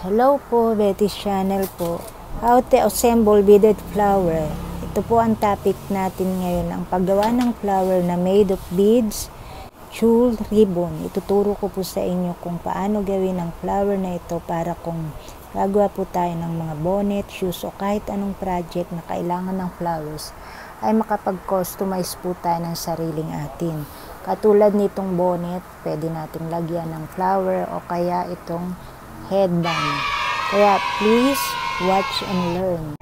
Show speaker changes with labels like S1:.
S1: Hello po, Betty's Channel po. How to assemble beaded flower. Ito po ang topic natin ngayon, ang paggawa ng flower na made of beads, tulle, ribbon. Ituturo ko po sa inyo kung paano gawin ang flower na ito para kung gagawa po tayo ng mga bonnet, shoes o kahit anong project na kailangan ng flowers ay makapag-customize po tayo ng sariling atin. Katulad nitong bonnet, pwede nating lagyan ng flower o kaya itong headband. Kaya please watch and learn.